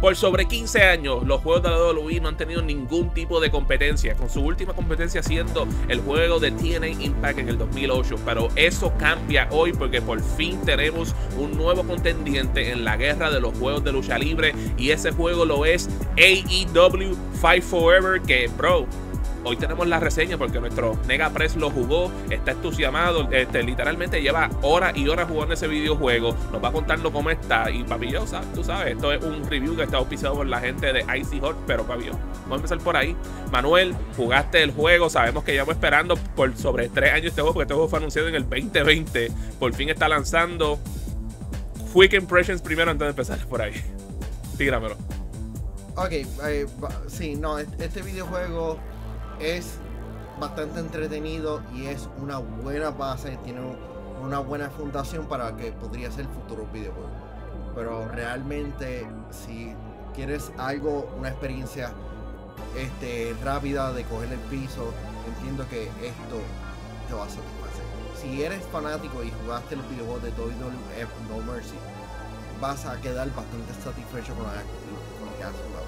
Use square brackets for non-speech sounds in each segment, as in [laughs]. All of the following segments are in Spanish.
Por sobre 15 años, los juegos de la WWE no han tenido ningún tipo de competencia, con su última competencia siendo el juego de TNA Impact en el 2008. Pero eso cambia hoy porque por fin tenemos un nuevo contendiente en la guerra de los juegos de lucha libre y ese juego lo es AEW Fight Forever, que bro, Hoy tenemos la reseña porque nuestro Nega Press lo jugó, está entusiasmado, este, literalmente lleva horas y horas jugando ese videojuego, nos va contando cómo está. Y papi, yo, tú sabes, esto es un review que está auspiciado por la gente de Icy Hot, pero papi, vamos a empezar por ahí. Manuel, jugaste el juego, sabemos que llevamos esperando por sobre tres años este juego, porque este juego fue anunciado en el 2020, por fin está lanzando. Quick Impressions primero antes de empezar por ahí. Tíramelo. Ok, eh, sí, no, este videojuego es bastante entretenido y es una buena base, tiene una buena fundación para que podría ser futuro videojuego. Pero realmente si quieres algo, una experiencia este, rápida de coger el piso, entiendo que esto te va a satisfacer. Si eres fanático y jugaste los videojuegos de WWF No Mercy, vas a quedar bastante satisfecho con, con lo que has jugado.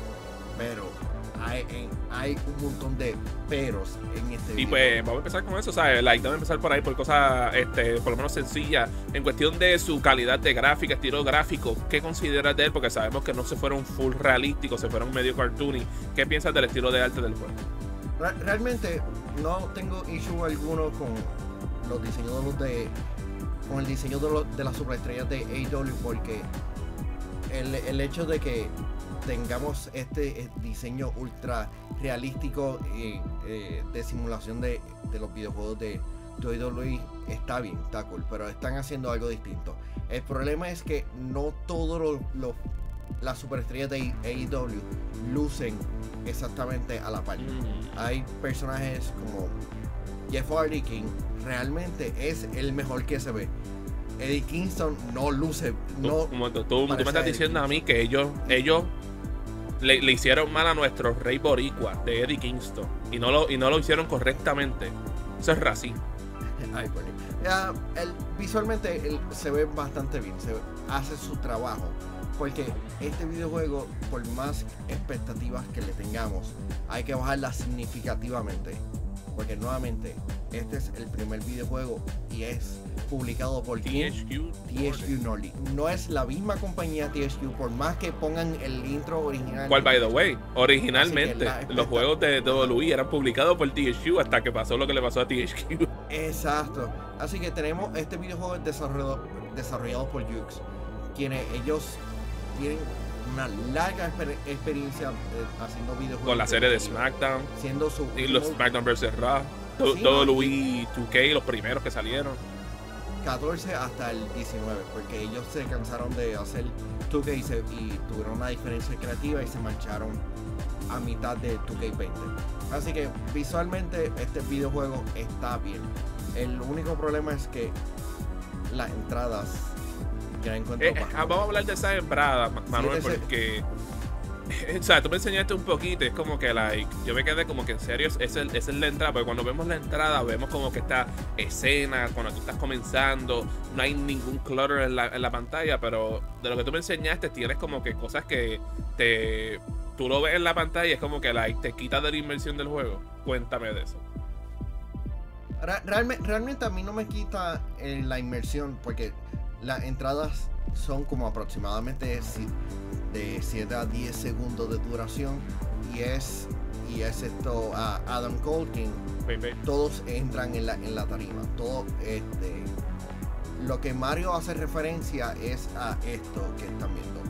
Pero hay, un montón de peros en este video. Y pues vamos a empezar con eso, ¿sabes? Like, vamos a empezar por ahí por cosas, este, por lo menos sencillas. En cuestión de su calidad de gráfica, estilo gráfico, ¿qué consideras de él? Porque sabemos que no se fueron full realísticos, se fueron medio cartoony. ¿Qué piensas del estilo de arte del juego? Realmente no tengo issue alguno con los diseños de con el diseño de, de las superestrellas de AW porque el, el hecho de que tengamos este eh, diseño ultra realístico eh, de simulación de, los videojuegos de WWE está bien, está cool, pero están haciendo algo distinto. El problema es que no todos los, las superestrellas de AEW lucen exactamente a la par. Mm. Hay personajes como Jeff Hardy, King realmente es el mejor que se ve. Eddie Kingston no luce. No tú, tú me estás diciendo a mí que ellos, ellos le, hicieron mal a nuestro rey boricua de Eddie Kingston y no lo, y no lo hicieron correctamente. Eso es racismo. visualmente se ve bastante bien, se hace su trabajo. Porque este videojuego, por más expectativas que le tengamos, hay que bajarla significativamente. Porque nuevamente, este es el primer videojuego y es publicado por THQ, THQ Nordic. No es la misma compañía THQ, por más que pongan el intro original. ¿Cuál, by the way? Originalmente, los juegos de WWE eran publicados por THQ hasta que pasó lo que le pasó a THQ. Exacto. Así que tenemos este videojuego desarrollado, desarrollado por Jux, quienes ellos tienen una larga experiencia eh, haciendo videojuegos. Con la serie de SmackDown. Siendo su. Y los SmackDown vs. Raw. Todo, Luis 2K, los primeros que salieron. 14 hasta el 19, porque ellos se cansaron de hacer 2K y, tuvieron una diferencia creativa y se marcharon a mitad de 2K20. Así que visualmente este videojuego está bien. El único problema es que las entradas ya encuentro. Eh, vamos a hablar de esas entradas, Manuel, porque o sea, tú me enseñaste un poquito, es como que, like, yo me quedé como que en serio, es, el, es la entrada, porque cuando vemos la entrada, vemos como que esta escena, cuando tú estás comenzando, no hay ningún clutter en la, en la pantalla, pero de lo que tú me enseñaste, tienes como que cosas que te. Tú lo ves en la pantalla y es como que, like, te quita de la inmersión del juego. Cuéntame de eso. Realmente, realmente a mí no me quita eh, la inmersión, porque las entradas son como aproximadamente de 7 a 10 segundos de duración. Y es y es esto a Adam Colkin todos entran en la, en la tarima. Todo este lo que Mario hace referencia es a esto que están viendo.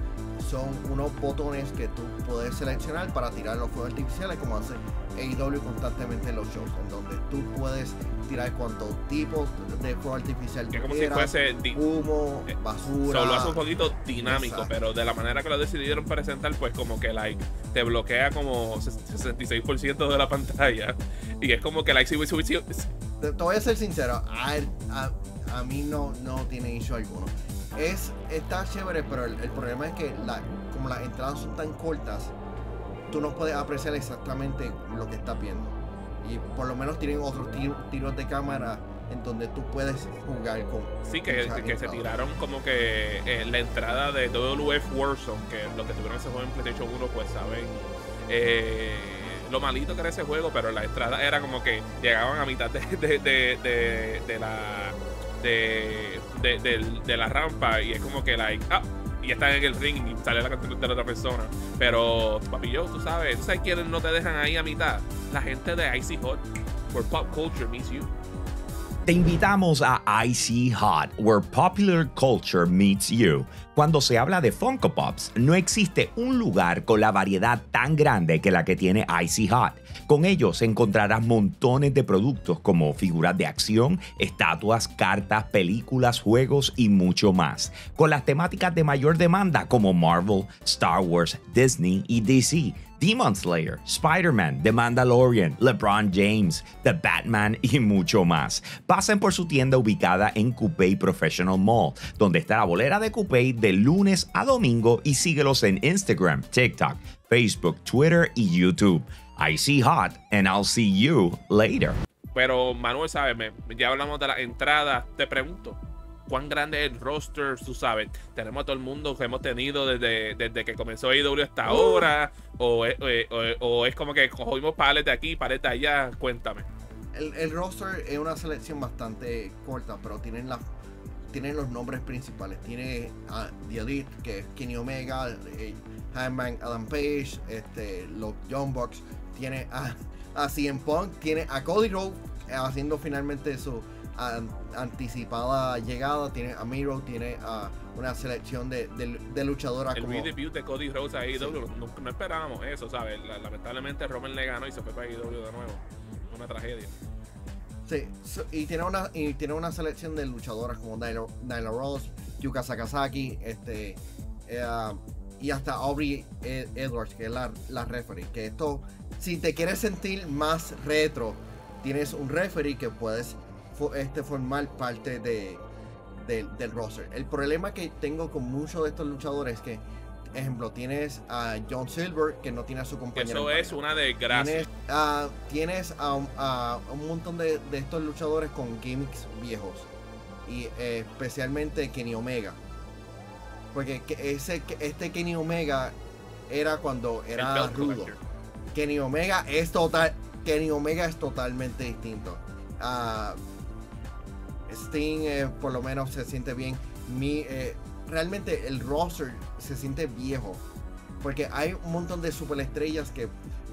Son unos botones que tú puedes seleccionar para tirar los fuegos artificiales como hace AEW constantemente en los shows en donde tú puedes tirar cuantos tipos de fuego artificial que como si fuese humo, eh, basura. Solo hace un poquito dinámico, pero de la manera que lo decidieron presentar, pues como que like te bloquea como 66% de la pantalla. Y es como que like si, si, te, voy a ser sincero, a, a, mí no, no tiene issue alguno. Es, está chévere, pero el, problema es que la, como las entradas son tan cortas, tú no puedes apreciar exactamente lo que estás viendo y por lo menos tienen otros tiros de cámara en donde tú puedes jugar con. Sí, que, que se tiraron como que eh, la entrada de WF Warzone, que los que tuvieron ese juego en PlayStation 1, pues saben eh, lo malito que era ese juego, pero la entrada era como que llegaban a mitad de, de, de, de la. De, la rampa y es como que like ah, están en el ring y sale la canción de otra persona. Pero, papi, yo, tú sabes, tú sabes quiénes no te dejan ahí a mitad. La gente de Icy Hot, where pop culture meets you. Te invitamos a Icy Hot, where popular culture meets you. Cuando se habla de Funko Pops, no existe un lugar con la variedad tan grande que la que tiene Icy Hot. Con ellos encontrarás montones de productos como figuras de acción, estatuas, cartas, películas, juegos y mucho más. Con las temáticas de mayor demanda como Marvel, Star Wars, Disney y DC Demon Slayer, Spider-Man, The Mandalorian, LeBron James, The Batman y mucho más. Pasen por su tienda ubicada en Coupé Professional Mall, donde está la bolera de Coupé de lunes a domingo y síguelos en Instagram, TikTok, Facebook, Twitter y YouTube. I see hot and I'll see you later. Pero Manuel, ¿sabes? Ya hablamos de la entrada. Te pregunto, cuán grande es el roster, tú sabes. Tenemos a todo el mundo que hemos tenido desde, desde que comenzó IW hasta ahora. O, o, es como que cogimos palet de aquí, palet de allá. Cuéntame. El, roster es una selección bastante corta, pero tienen la tienen los nombres principales. Tiene a The Elite, que es Kenny Omega, eh, Adam Page, este, los Young Bucks. Tiene a, a CM Punk, tiene a Cody Rhodes eh, haciendo finalmente su anticipada llegada. Tiene a Miro, tiene a una selección de, de, luchadoras. El como... debut de Cody Rhodes a AEW, no, esperábamos eso, ¿sabes? Lamentablemente Roman le ganó y se fue para AEW de nuevo. Una tragedia. Y tiene una, y tiene una selección de luchadoras como Nyla, Rose, Yuka Sakazaki, este, eh, y hasta Aubrey Edwards, que es la, la referee. Que esto, si te quieres sentir más retro, tienes un referee que puedes este, formar parte de, del roster. El problema que tengo con muchos de estos luchadores es que, ejemplo, tienes a John Silver que no tiene a su compañero. Eso es una desgracia. Tienes, a, un montón de, estos luchadores con gimmicks viejos. Y eh, especialmente Kenny Omega. Porque ese, este Kenny Omega era cuando era rudo. Kenny Omega es total. Kenny Omega es totalmente distinto. Uh, Sting eh, por lo menos se siente bien. Mi, eh, realmente el roster se siente viejo. Porque hay un montón de superestrellas que,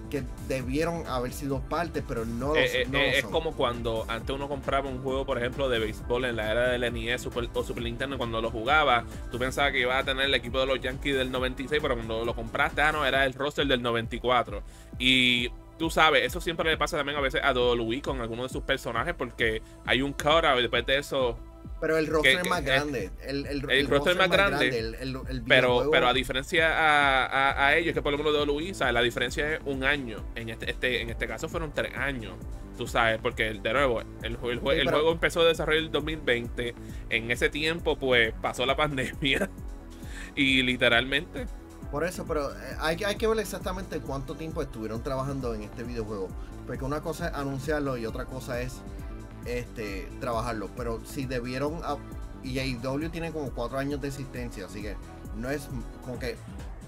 que debieron haber sido parte, pero no, eh, Es como cuando antes uno compraba un juego, por ejemplo, de béisbol en la era del NES o Super Nintendo, cuando lo jugaba, tú pensabas que iba a tener el equipo de los Yankees del 96, pero cuando lo compraste, ah, no, era el roster del 94. Y tú sabes, eso siempre le pasa también a veces a WWE con algunos de sus personajes porque hay un cut y después de eso. Pero el roster es más grande. El, el, roster es más grande. pero, pero a diferencia a, a, ellos, que por lo menos de ¿sabes? la diferencia es un año. En este, este, en este caso fueron tres años. Tú sabes, porque de nuevo, el, el, juego empezó a desarrollar el 2020. En ese tiempo, pues pasó la pandemia. [laughs] y literalmente por eso, pero eh, hay, hay que ver exactamente cuánto tiempo estuvieron trabajando en este videojuego. Porque una cosa es anunciarlo y otra cosa es este trabajarlo. Pero si debieron. y AEW tiene como cuatro años de existencia, así que no es como que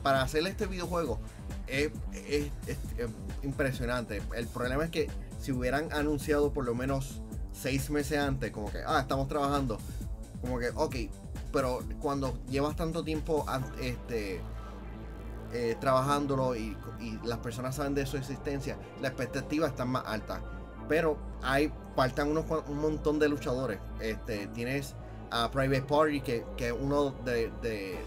para hacer este videojuego es, impresionante. El problema es que si hubieran anunciado por lo menos seis meses antes, como que, ah, estamos trabajando, como que, ok, pero cuando llevas tanto tiempo este, eh, trabajándolo y, las personas saben de su existencia, la expectativa está más alta. Pero hay, faltan unos, un montón de luchadores. Este, tienes a Private Party, que, es uno de,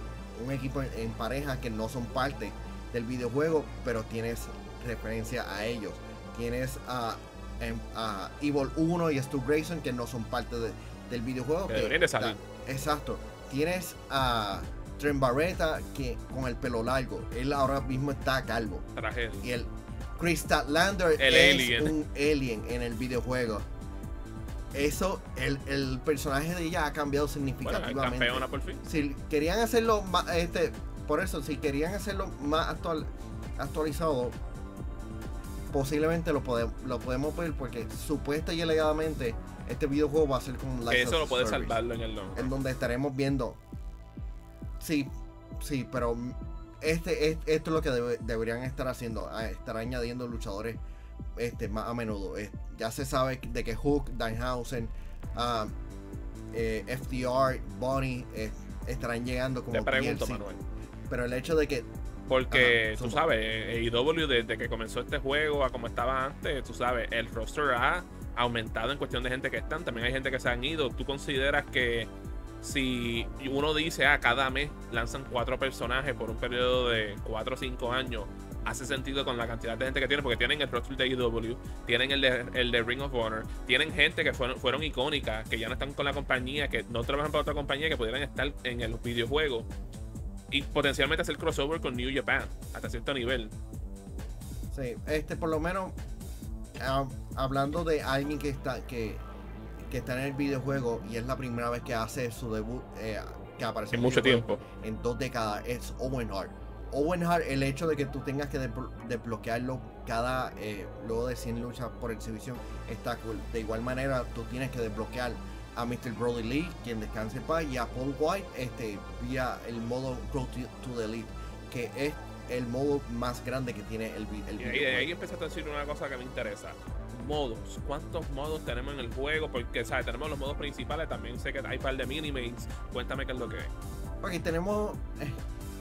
un equipo en, pareja que no son parte del videojuego, pero tienes referencia a ellos. Tienes a, em, a Evil 1 y Stu Grayson, que no son parte del videojuego. exacto. Tienes a Trent Barreta que con el pelo largo. Él ahora mismo está calvo. Y el Crystal Lander es un alien en el videojuego. Eso, el, personaje de ella ha cambiado significativamente. Si querían hacerlo más, este, por eso, si querían hacerlo más actual, actualizado, posiblemente lo, podemos lo podemos ver porque supuesta y alegadamente este videojuego va a ser con Que eso lo puede salvarlo en el long. En donde estaremos viendo. Sí, sí, pero este, esto es lo que deberían estar haciendo, estar añadiendo luchadores este, más a menudo. ya se sabe de que Hook, Danhausen, uh, eh, FDR, Bonnie eh, estarán llegando como Te pregunto, Manuel. Pero el hecho de que porque tú sabes, AEW desde que comenzó este juego a como estaba antes, tú sabes, el roster ha aumentado en cuestión de gente que están. También hay gente que se han ido. ¿Tú consideras que si uno dice, ah, cada mes lanzan cuatro personajes por un periodo de cuatro o cinco años, hace sentido con la cantidad de gente que tienen, porque tienen el roster de AEW, tienen el de, el de Ring of Honor, tienen gente que fueron, fueron icónicas, que ya no están con la compañía, que no trabajan para otra compañía, que pudieran estar en el videojuego y potencialmente hacer crossover con New Japan hasta cierto nivel. Sí, este por lo menos ah, hablando de alguien que está que que está en el videojuego y es la primera vez que hace su debut, eh, que aparece en, mucho tiempo. En dos décadas, es Owen Hart. Owen Hart, el hecho de que tú tengas que desbloquearlo cada, eh, luego de 100 luchas por exhibición, está cool. De igual manera, tú tienes que desbloquear a Mr. Brody Lee, quien descanse en paz, y a Paul White este, vía el modo Road to, the Elite, que es el modo más grande que tiene el, el y ahí, ahí empezaste a decir una cosa que me interesa ¿Cuántos modos tenemos en el juego? Porque, ¿sabes? Tenemos los modos principales, también sé que hay un par de minimates. Cuéntame qué es lo que es. Ok, tenemos eh,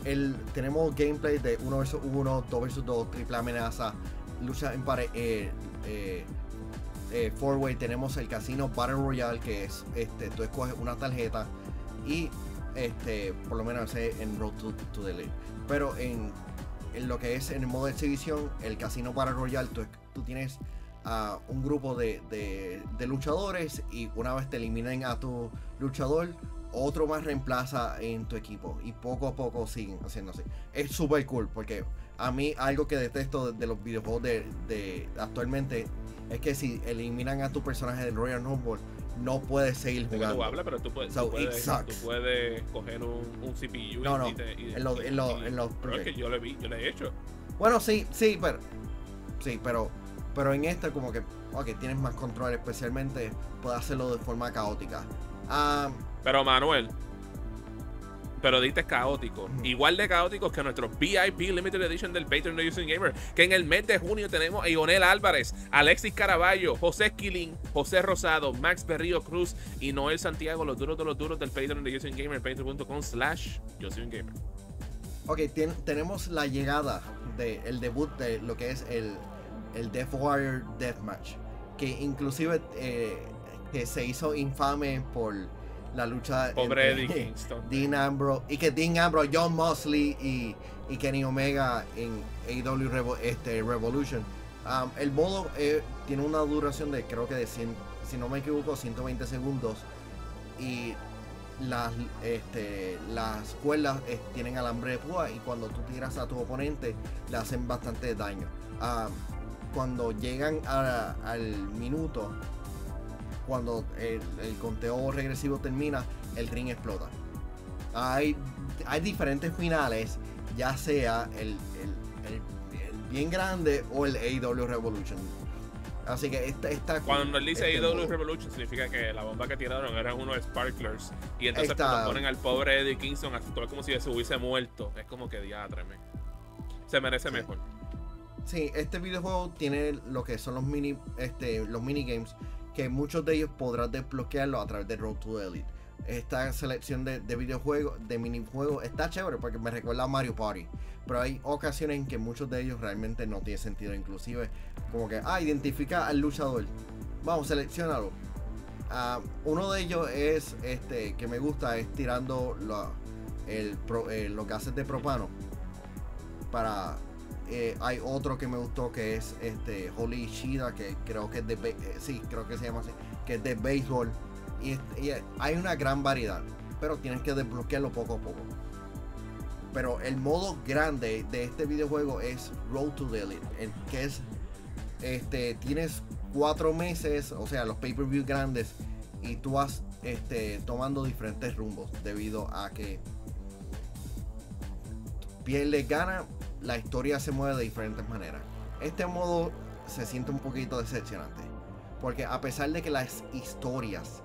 el tenemos gameplay de 1 vs 1, 2 vs 2, triple amenaza, lucha en pared, eh, eh, eh, four way, tenemos el casino Battle Royale que es este, tú escoges una tarjeta y este, por lo menos en Road to, to the League. Pero en, en, lo que es en el modo de exhibición, el casino Battle Royale, tú, tú tienes a un grupo de, de, luchadores y una vez te eliminen a tu luchador, otro más reemplaza en tu equipo y poco a poco siguen haciendo así. Es súper cool porque a mí algo que detesto de, los videojuegos de, de, actualmente es que si eliminan a tu personaje del Royal Rumble no puedes seguir jugando. Tú hablas, pero tú puedes, tú puedes, coger un, un CPU no, no, y, y, en, los, en, los, es que yo lo, vi, yo lo he hecho. Bueno, sí, sí, pero sí, pero pero en esta como que, ok, tienes más control, especialmente puedes hacerlo de forma caótica. Ah, pero Manuel, pero dices caótico. Igual de caóticos que nuestro VIP Limited Edition del Patreon de Using Gamer. Que en el mes de junio tenemos a Ionel Álvarez, Alexis Caraballo, José Esquilín, José Rosado, Max Berrío Cruz y Noel Santiago, los duros de los duros del Patreon de Using Gamer, patreon.com slash Gamer. Ok, tenemos la llegada del el debut de lo que es el el Death Warrior Deathmatch, que inclusive eh, que se hizo infame por la lucha Pobre Eddie [laughs] Kingston. Dean Ambrose y que Dean Ambrose, John Mosley y, y Kenny Omega en AEW este, Revolution. Um, el modo eh, tiene una duración de creo que de 100, si no me equivoco 120 segundos y las, este, las cuerdas eh, tienen alambre de púa y cuando tú tiras a tu oponente le hacen bastante daño. Um, cuando llegan al minuto, cuando el, conteo regresivo termina, el ring explota. Hay, hay diferentes finales, ya sea el, bien grande o el AEW Revolution. Así que esta, esta Cuando él dice este AEW Revolution significa que la bomba que tiraron era uno de Sparklers. Y entonces cuando ponen al pobre Eddie Kingston actuar como si se hubiese muerto. Es como que diátreme. Se merece mejor. Sí, este videojuego tiene lo que son los mini, este, los minigames, que muchos de ellos podrás desbloquearlo a través de Road to Elite. Esta selección de, de videojuegos, de minijuegos, está chévere porque me recuerda a Mario Party. Pero hay ocasiones en que muchos de ellos realmente no tienen sentido. Inclusive, como que, ah, identifica al luchador. Vamos, seleccionalo. Ah, uno de ellos es, este, que me gusta, es tirando el, eh, los gases de propano para eh, hay otro que me gustó que es este Holy Shida, que creo que es de eh, sí, creo que se llama así, que es de béisbol. Y, hay una gran variedad, pero tienes que desbloquearlo poco a poco. Pero el modo grande de este videojuego es Road to the Elite, que es este tienes cuatro meses, o sea, los pay-per-view grandes, y tú vas este, tomando diferentes rumbos debido a que pierdes gana la historia se mueve de diferentes maneras. Este modo se siente un poquito decepcionante. Porque a pesar de que las historias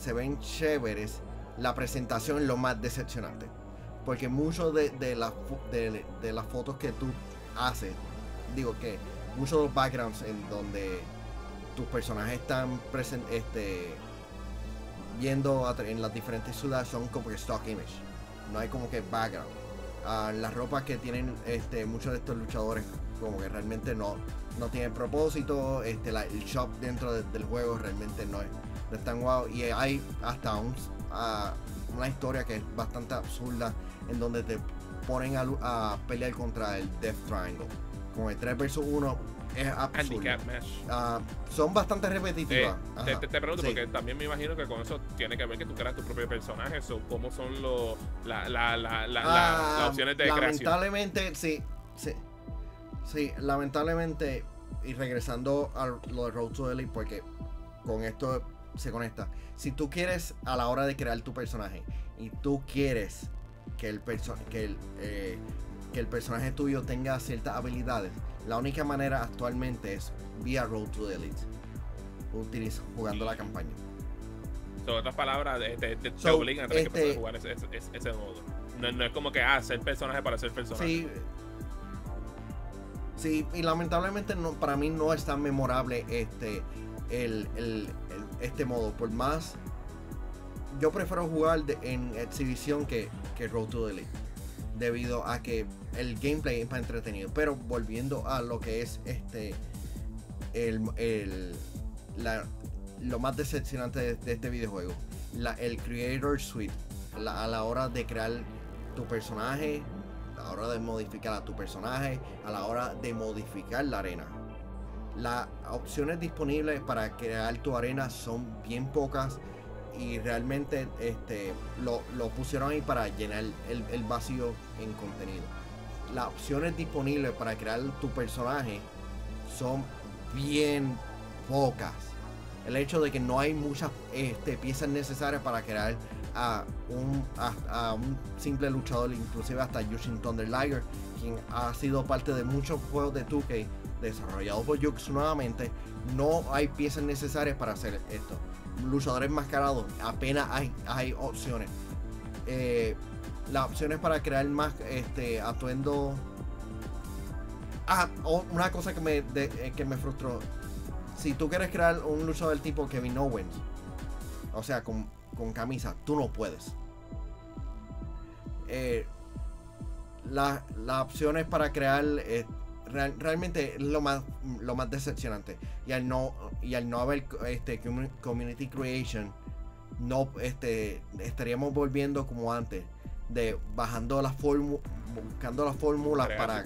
se ven chéveres, la presentación es lo más decepcionante. Porque muchos de, de, las fotos que tú haces, digo que muchos de los backgrounds en donde tus personajes están este, viendo en las diferentes ciudades son como que stock image. No hay como que background. Las ropas que tienen este, muchos de estos luchadores como que realmente no, no tienen propósito. Este, el shop dentro del juego realmente no es, no tan guau. Y hay hasta un, una historia que es bastante absurda en donde te ponen a, pelear contra el Death Triangle. Con el 3 vs 1 es absurdo. Uh, son bastante repetitivas. Eh, te, pregunto, porque también me imagino que con eso tiene que ver que tú creas tu propio personaje. o ¿Cómo son los la, la, la, las opciones de lamentablemente, sí, sí. Sí, lamentablemente, y regresando a lo de Road to Elite, porque con esto se conecta. Si tú quieres, a la hora de crear tu personaje, y tú quieres que el, que el, eh, que el personaje tuyo tenga ciertas habilidades, la única manera actualmente es vía Road to the Elite. Utiliza, jugando la campaña. En otras palabras, te, te, obligan a tener que este jugar ese, ese, modo. No, es como que ah, ser personaje para ser personaje. Sí. Sí, y lamentablemente no, para mí no es tan memorable este el, el, este modo. Por más. Yo prefiero jugar en exhibición que, que Road to the Elite debido a que el gameplay es más entretenido. Pero volviendo a lo que es este el, lo más decepcionante de, este videojuego, el Creator Suite, a la hora de crear tu personaje, a la hora de modificar a tu personaje, a la hora de modificar la arena. Las opciones disponibles para crear tu arena son bien pocas y realmente este, lo, pusieron ahí para llenar el, vacío en contenido. Las opciones disponibles para crear tu personaje son bien pocas. El hecho de que no hay muchas este, piezas necesarias para crear a un, a, un simple luchador, inclusive hasta Yushin Thunder Liger, quien ha sido parte de muchos juegos de 2K desarrollados por Jux nuevamente, no hay piezas necesarias para hacer esto luchadores mascarados, apenas hay, hay opciones. Eh, las opciones para crear más este atuendo. Ah, una cosa que me, eh, que me frustró. Si tú quieres crear un luchador del tipo Kevin Owens, o sea, con, camisa, tú no puedes. Eh, las opciones para crear realmente es lo más, lo más decepcionante. Y al no, y al no haber este, community creation, no este, estaríamos volviendo como antes, de bajando las fórmulas buscando las fórmulas para,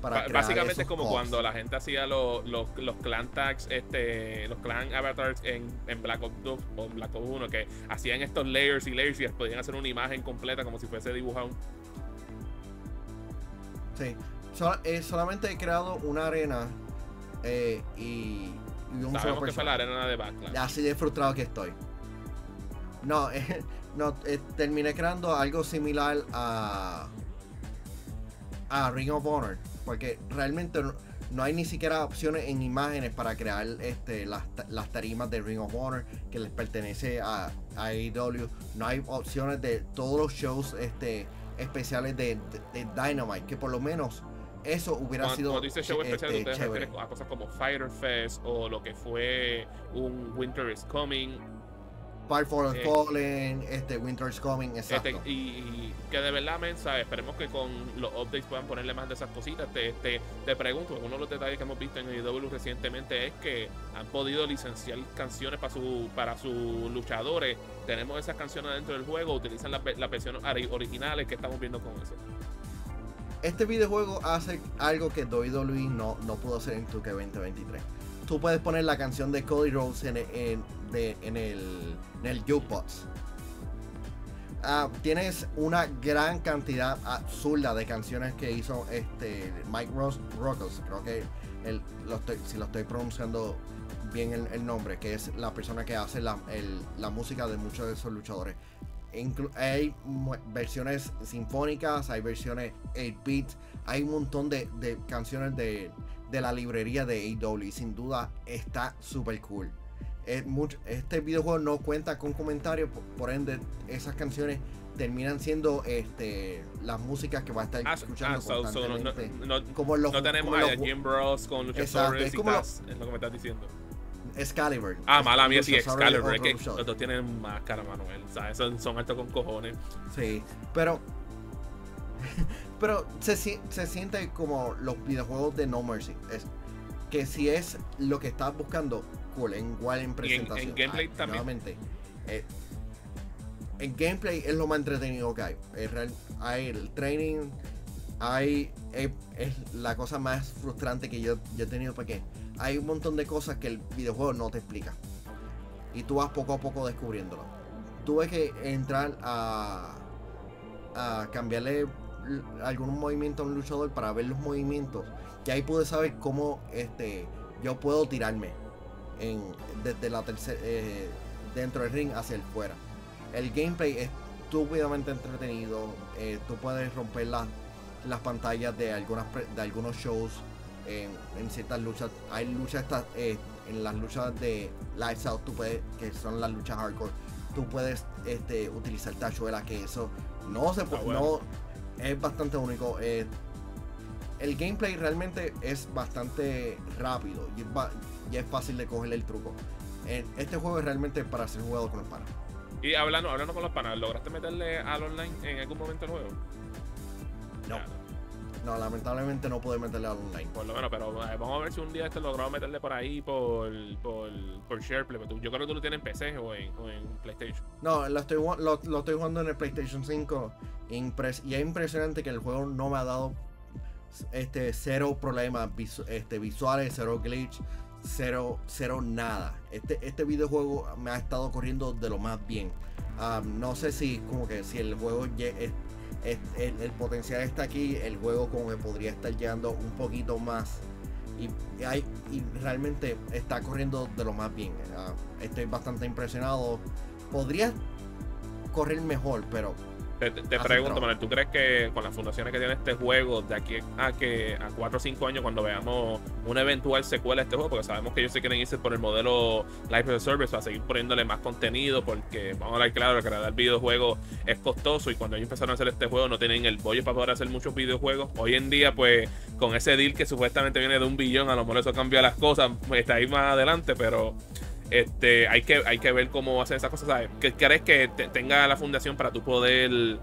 para básicamente es como cuando la gente hacía los, los, clan tags este los clan avatars en, Black Ops 2 o Black Ops 1 que hacían estos layers y layers y podían hacer una imagen completa como si fuese dibujado. Sí eh, solamente he creado una arena eh, y, un Sabemos que fue la arena de Backlash. Así de frustrado que estoy. No, [laughs] no terminé creando algo similar a, a Ring of Honor. Porque realmente no, hay ni siquiera opciones en imágenes para crear este, las, tarimas de Ring of Honor que les pertenece a, a AEW. No hay opciones de todos los shows este, especiales de, de Dynamite. Que por lo menos eso hubiera sido. Cuando dice show especial, este, ustedes a cosas como Fighter Fest o lo que fue un Winter is Coming. Part for eh, Fallen, este, Winter is Coming, este, exacto. y, que de verdad, mensa, esperemos que con los updates puedan ponerle más de esas cositas. Te, te, te pregunto, uno de los detalles que hemos visto en AEW recientemente es que han podido licenciar canciones para, su, para sus luchadores. Tenemos esas canciones dentro del juego, utilizan las, las versiones originales que estamos viendo con eso este videojuego hace algo que WWE no, no pudo hacer en 2K 2023. Tú puedes poner la canción de Cody Rhodes en, en, en el, en el Jukebox. Ah, tienes una gran cantidad absurda de canciones que hizo este Mike Ross Rockles, creo que si lo estoy pronunciando bien el, nombre, que es la persona que hace la, la música de muchos de esos luchadores hay versiones sinfónicas, hay versiones 8 bits, hay un montón de, canciones de, de la librería de AW y sin duda está súper cool. Es mucho- este videojuego no cuenta con comentarios, por, por ende esas canciones terminan siendo este las músicas que va a estar Ah, escuchando ah, so- so no, constantemente. no- no- como los, no tenemos como a los- Jim Bros con luchadores es como lo- es lo que me estás diciendo. Excalibur. Ah, mala mía, sí, Excalibur. Es que los dos tienen máscara, Manuel. ¿sabes? Son, son altos con cojones. Sí, pero. [laughs] pero se, si- se siente como los videojuegos de No Mercy. Es, que si es lo que estás buscando, cool, en igual en en presentación. gameplay Ah, también. Eh, el gameplay es lo más entretenido que hay. Real- hay el training, hay. Es, es la cosa más frustrante que yo, yo he tenido porque hay un montón de cosas que el videojuego no te explica. Y tú vas poco a poco descubriéndolo. Tuve que entrar a, a cambiarle l- algún movimiento a un luchador para ver los movimientos. Y ahí pude saber cómo este, yo puedo tirarme en, desde la tercera dentro del ring hacia el fuera. El gameplay es estúpidamente entretenido. eh, tú puedes romper las las pantallas de algunas de algunos shows en, en ciertas luchas. Hay luchas estas, eh, en las luchas de Lights Out, tú puedes, que son las luchas hardcore, tú puedes este, utilizar tachuelas, que eso no se puede, Ah, bueno. no es bastante único. eh, el gameplay realmente es bastante rápido y es, ba- y es fácil de cogerle el truco. Eh, este juego es realmente para ser jugado con los panas. Y hablando, hablando con los panas, ¿lograste meterle al online en algún momento juego? No. No, lamentablemente no pude meterle al online. Por lo menos, pero eh, vamos a ver si un día este logró meterle por ahí por, por, por SharePlay. Yo creo que tú lo tienes en PC o en, o en PlayStation. No, lo estoy, lo, lo estoy jugando en el PlayStation 5 impres- y es impresionante que el juego no me ha dado este cero problemas visu- este, visuales, cero glitch, cero, cero nada. Este, este videojuego me ha estado corriendo de lo más bien. Ah, no sé si como que si el juego es- el, potencial está aquí, el juego como que podría estar llegando un poquito más. Y, hay, y realmente está corriendo de lo más bien. Estoy bastante impresionado. Podría correr mejor, pero Te, pregunto. Manuel, ¿tú crees que con las fundaciones que tiene este juego, de aquí a que a 4 o 5 años, cuando veamos una eventual secuela a este juego, porque sabemos que ellos se quieren irse por el modelo Live a Service para seguir poniéndole más contenido, porque vamos a hablar claro, que crear videojuegos es costoso y cuando ellos empezaron a hacer este juego no tienen el bollo para poder hacer muchos videojuegos. Hoy en día, pues, con ese deal que supuestamente viene de un billón, a lo mejor eso cambia las cosas, pues, está ahí más adelante, pero este, hay que, hay que ver cómo hacen esas cosas. ¿sabes? ¿Qué crees que te- tenga la fundación para tú poder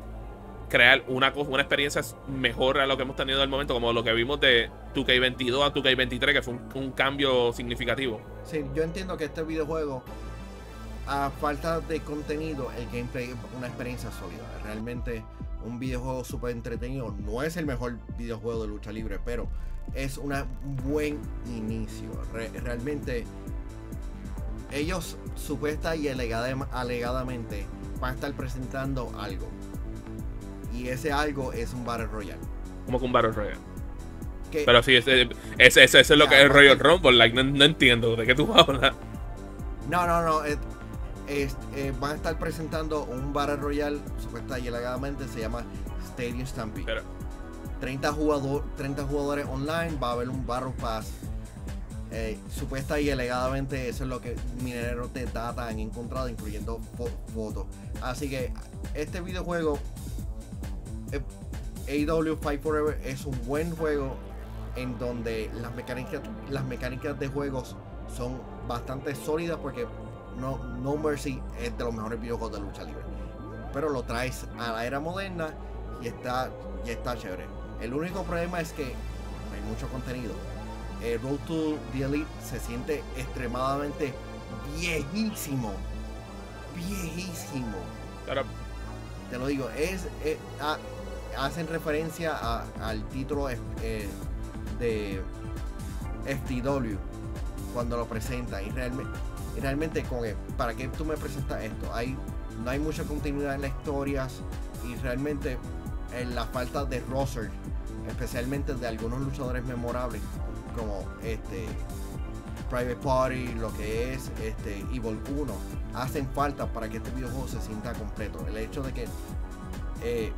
crear una, una experiencia mejor a lo que hemos tenido al momento, como lo que vimos de 2K22 a 2K23, que fue un, cambio significativo? sí, yo entiendo que este videojuego, a falta de contenido, el gameplay es una experiencia sólida. Realmente un videojuego súper entretenido. No es el mejor videojuego de lucha libre, pero es un buen inicio. Re- realmente ellos supuesta y alegada- alegadamente van a estar presentando algo. Y ese algo es un Battle Royale. Como que un Battle Royale. Pero sí, ese, ese, ese- ese es lo que es Royal porque- Rumble. Like, no, no entiendo de qué tú hablas. No, no, no. es- es- eh, van a estar presentando un Battle Royale, supuesta y alegadamente se llama Stadium Stampede. Pero, 30, jugador, 30 jugadores online, va a haber un Battle Pass. Eh, supuesta y alegadamente eso es lo que mineros de data han encontrado, incluyendo fo- fotos. Así que este videojuego, eh, AW Fight Forever, es un buen juego en donde las mecánicas, las mecánicas de juegos son bastante sólidas porque no, no Mercy es de los mejores videojuegos de lucha libre. Pero lo traes a la era moderna y está, y está chévere. El único problema es que hay mucho contenido. El Road to the Elite se siente extremadamente viejísimo. Viejísimo. pero Te lo digo, es, es- ha- hacen referencia a- al título eh, de FTW cuando lo presenta y realmente, y realmente para qué tú me presentas esto hay no hay mucha continuidad en las historias y realmente en la falta de roster especialmente de algunos luchadores memorables como este Private Party, lo que es este Evil 1, hacen falta para que este videojuego se sienta completo. El hecho de que eh,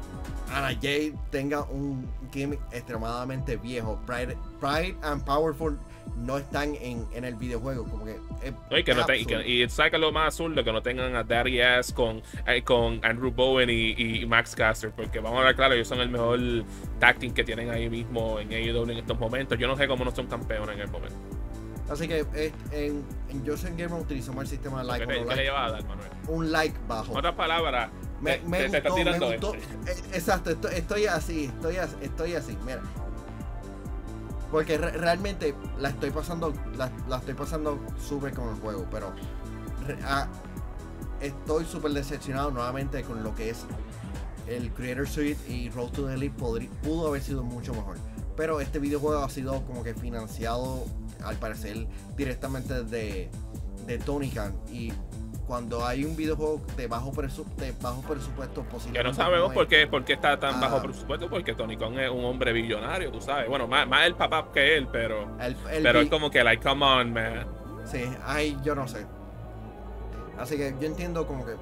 Ana Jade tenga un gimmick extremadamente viejo. Pride, Pride and Powerful no están en, en el videojuego. Como que. y, que no te, y, que, y, saca lo más azul de que no tengan a Daddy Ass con, eh, con Andrew Bowen y, y, Max Caster. Porque vamos a ver, claro, ellos son el mejor tacting que tienen ahí mismo en AEW en estos momentos. Yo no sé cómo no son campeones en el momento. Así que eh, en, en Joseph Gamer utilizamos el sistema de like. ¿Qué, te, like le a dar, Manuel? Un like bajo. Otras palabras. Me, me te, gustó, te me gustó. Este. Exacto, estoy, estoy, así, estoy, estoy así, mira. Porque re realmente la estoy pasando, la, estoy pasando súper con el juego, pero ah, estoy súper decepcionado nuevamente con lo que es el Creator Suite y Road to the Elite pudo haber sido mucho mejor. Pero este videojuego ha sido como que financiado, al parecer, directamente de, de Tony Khan. Y cuando hay un videojuego de bajo, presu de bajo presupuesto posible. Que no sabemos por qué, por qué está tan ah, bajo presupuesto, porque Tony Khan es un hombre billonario, tú sabes. Bueno, más, más el papá que él, pero, el, el pero es como que, like, come on, man. Sí, ay, yo no sé. Así que yo entiendo como que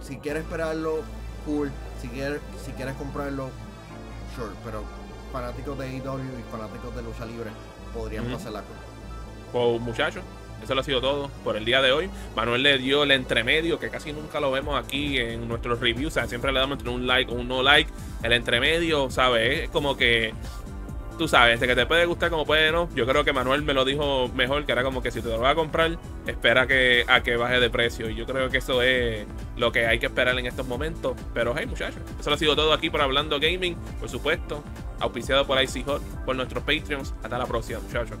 si quieres esperarlo, cool. Si quieres, si quieres comprarlo, sure. Pero fanáticos de AEW y fanáticos de lucha libre podrían mm -hmm. pasar la Pues muchachos, eso lo ha sido todo por el día de hoy. Manuel le dio el entremedio, que casi nunca lo vemos aquí en nuestros reviews. O sea, siempre le damos entre un like o un no like. El entremedio, ¿sabes? Es como que tú sabes, de que te puede gustar como puede no. Yo creo que Manuel me lo dijo mejor, que era como que si te lo vas a comprar, espera que, a que baje de precio. Y yo creo que eso es lo que hay que esperar en estos momentos. Pero hey, muchachos, eso lo ha sido todo aquí por Hablando Gaming, por supuesto. Auspiciado por IC Hot, por nuestros Patreons. Hasta la próxima, muchachos.